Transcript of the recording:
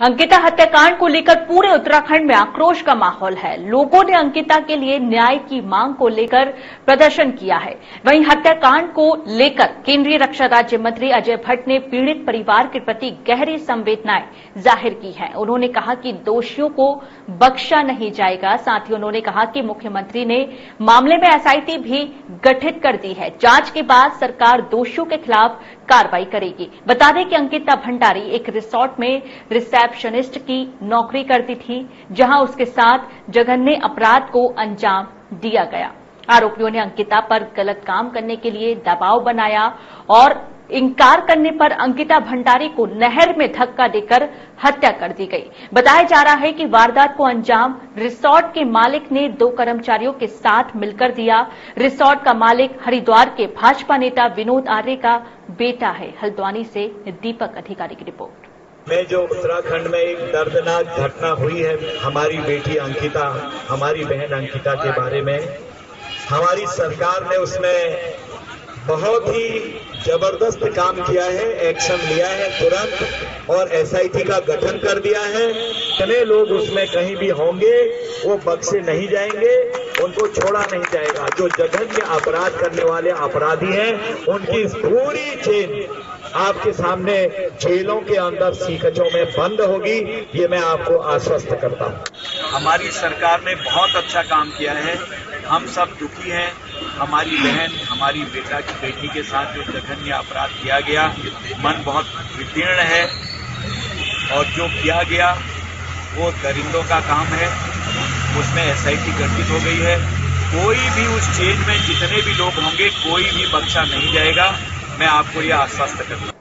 अंकिता हत्याकांड को लेकर पूरे उत्तराखंड में आक्रोश का माहौल है। लोगों ने अंकिता के लिए न्याय की मांग को लेकर प्रदर्शन किया है। वहीं हत्याकांड को लेकर केंद्रीय रक्षा राज्य मंत्री अजय भट्ट ने पीड़ित परिवार के प्रति गहरी संवेदनाएँ ज़ाहिर की हैं। उन्होंने कहा कि दोषियों को बख्शा नहीं जाएगा। साथ ही उन्होंने कहा कि मुख्यमंत्री ने मामले में एसआईटी भी गठित कर दी है। जाँच के बाद सरकार दोषियों के खिलाफ कार्रवाई करेगी। बता दें कि अंकिता भंडारी एक रिसोर्ट में रिसेप्शनिस्ट की नौकरी करती थी, जहाँ उसके साथ जघन्य अपराध को अंजाम दिया गया। आरोपियों ने अंकिता पर गलत काम करने के लिए दबाव बनाया और इंकार करने पर अंकिता भंडारी को नहर में धक्का देकर हत्या कर दी गई। बताया जा रहा है कि वारदात को अंजाम रिसोर्ट के मालिक ने दो कर्मचारियों के साथ मिलकर दिया। रिसोर्ट का मालिक हरिद्वार के भाजपा नेता विनोद आर्य का बेटा है। हल्द्वानी से दीपक अधिकारी की रिपोर्ट। में जो उत्तराखंड में एक दर्दनाक घटना हुई है, हमारी बेटी अंकिता, हमारी बहन अंकिता के बारे में, हमारी सरकार ने उसमें बहुत ही ज़बरदस्त काम किया है, एक्शन लिया है, तुरंत और एसआईटी का गठन कर दिया है। कितने लोग उसमें कहीं भी होंगे, वो बक्से नहीं जाएँगे, उनको छोड़ा नहीं जाएगा। जो जघन्य अपराध करने वाले अपराधी हैं, उनकी पूरी चेन आपके सामने जेलों के अंदर सीकचों में बंद होगी, ये मैं आपको आश्वस्त करता हूँ। हमारी सरकार ने बहुत अच्छा काम किया है। हम सब दुखी हैं। हमारी बहन, हमारी बेटा की बेटी के साथ जो जघन्य अपराध किया गया, मन बहुत वितीर्ण है। और जो किया गया, वो दरिंदों का काम है। उसमें एसआईटी गठित हो गई है। कोई भी उस चेन में जितने भी लोग होंगे, कोई भी बख्शा नहीं जाएगा। मैं आपको यह आश्वस्त करता हूँ।